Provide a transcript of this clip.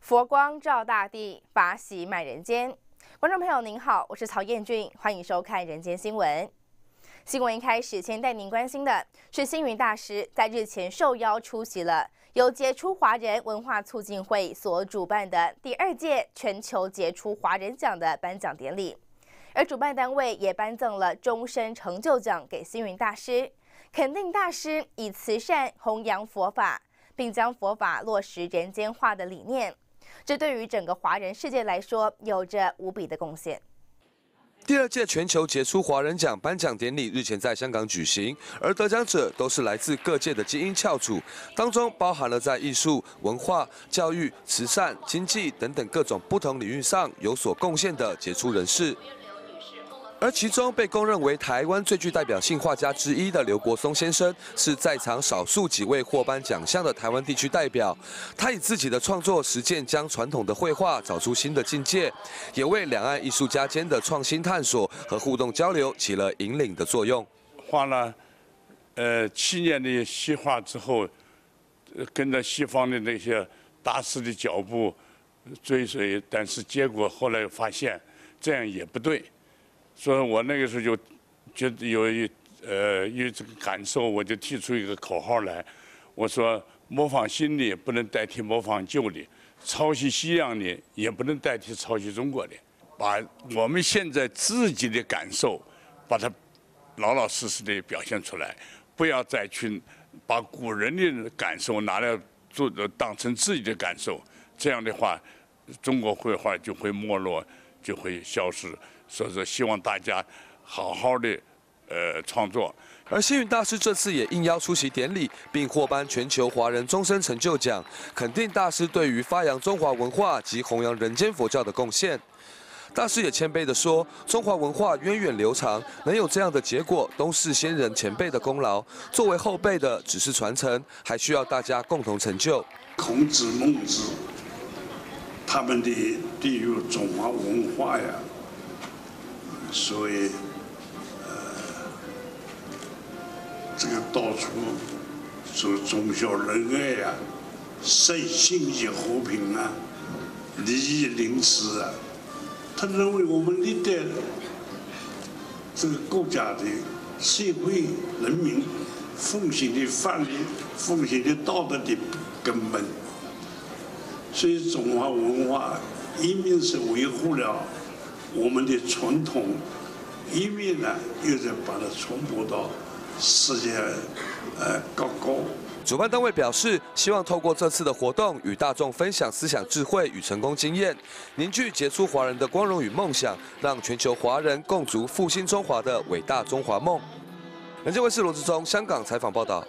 佛光照大地，法喜满人间。观众朋友您好，我是曹彦俊，欢迎收看《人间新闻》。新闻一开始，先带您关心的是星云大师在日前受邀出席了由杰出华人文化促进会所主办的第二届全球杰出华人奖的颁奖典礼，而主办单位也颁赠了终身成就奖给星云大师，肯定大师以慈善弘扬佛法，并将佛法落实人间化的理念。这对于整个华人世界来说，有着无比的贡献。第二届全球杰出华人奖颁奖典礼日前在香港举行，而得奖者都是来自各界的精英翘楚，当中包含了在艺术、文化、教育、慈善、经济等等各种不同领域上有所贡献的杰出人士。而其中被公认为台湾最具代表性画家之一的刘国松先生，是在场少数几位获颁奖项的台湾地区代表。他以自己的创作实践，将传统的绘画找出新的境界，也为两岸艺术家间的创新探索和互动交流起了引领的作用。画了呃七年的西画之后，跟着西方的那些大师的脚步追随，但是结果后来发现这样也不对。所以我那个时候就觉得有一呃有这个感受，我就提出一个口号来，我说模仿新的不能代替模仿旧的，抄袭西洋的也不能代替抄袭中国的，把我们现在自己的感受，把它老老实实的表现出来，不要再去把古人的感受拿来做当成自己的感受，这样的话，中国绘画就会没落，就会消失。所以说，希望大家好好的呃创作。而星云大师这次也应邀出席典礼，并获颁全球华人终身成就奖，肯定大师对于发扬中华文化及弘扬人间佛教的贡献。大师也谦卑地说：“中华文化源远流长，能有这样的结果，都是先人前辈的功劳。作为后辈的，只是传承，还需要大家共同成就。”孔子、孟子，他们的对于中华文化呀。所以，呃，这个到处说忠孝仁爱呀，善信义和平啊，礼义廉耻啊，他认为我们历代这个国家的社会人民奉行的法律、奉行的道德的根本。所以，中华文化一面是维护了。我们的传统一面呢，又在把它传播到世界呃高高。主办单位表示，希望透过这次的活动，与大众分享思想智慧与成功经验，凝聚杰出华人的光荣与梦想，让全球华人共筑复兴中华的伟大中华梦。人间卫视罗志忠香港采访报道。